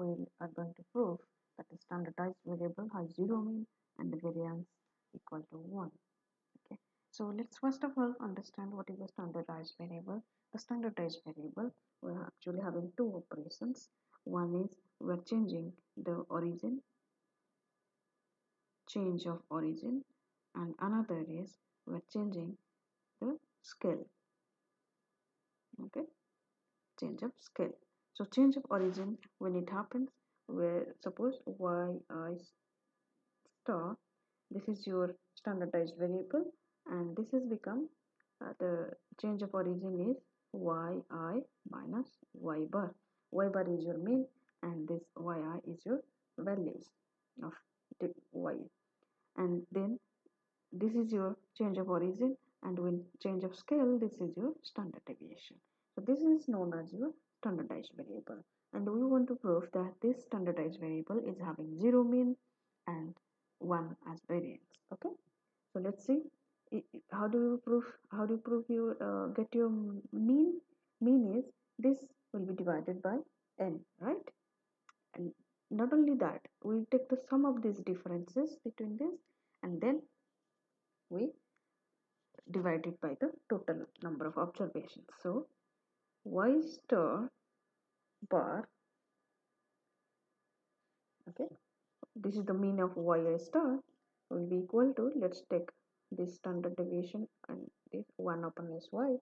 we are going to prove that the standardized variable has zero mean and the variance equal to 1 okay? So let's first of all understand what is the standardized variable. The standardized variable we're actually having two operations. One is we're changing the origin change of origin and another is we're changing the scale okay? Change of scale so change of origin when it happens where suppose y i star this is your standardized variable and this has become uh, the change of origin is yi minus y bar. Y bar is your mean and this yi is your values of y. And then this is your change of origin and when change of scale this is your standard deviation so this is known as your standardized variable. And we want to prove that this standardized variable is having zero mean and one as variance okay? So let's see. How do you prove how do you prove you uh, get your mean? Mean is this will be divided by n right? And not only that we take the sum of these differences between this and then we divide it by the total number of observations. So y star bar. Okay. This is the mean of y star will be equal to let's take this standard deviation and this 1 upon sy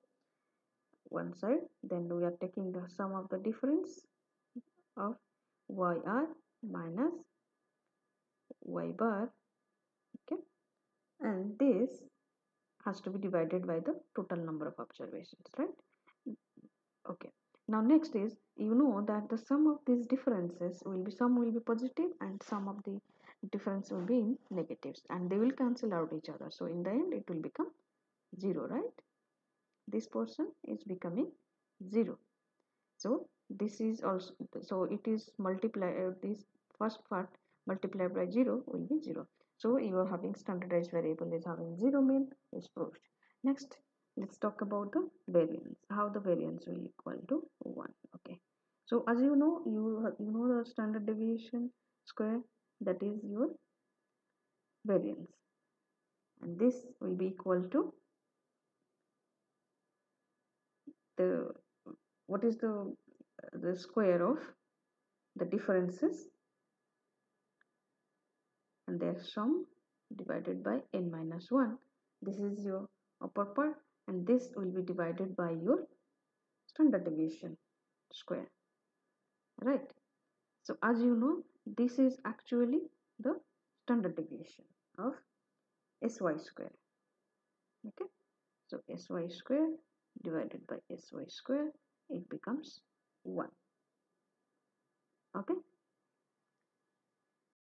one side. Then we are taking the sum of the difference of yr minus y bar. Okay. And this has to be divided by the total number of observations right okay. Now next is you know that the sum of these differences will be some will be positive and some of the difference will be in negatives. And they will cancel out each other. So in the end it will become zero right? This portion is becoming zero. So this is also so it is multiply uh, this first part multiplied by 0 will be 0 so you are having standardized variable is having 0 mean is proved. Next let's talk about the variance. How the variance will equal to 1 okay? So as you know you you know the standard deviation square that is your variance. And this will be equal to the what is the the square of the differences and their sum divided by n minus 1 this is your upper part and this will be divided by your standard deviation square right? So as you know this is actually the standard deviation of sy square okay? So sy square divided by sy square it becomes 1 okay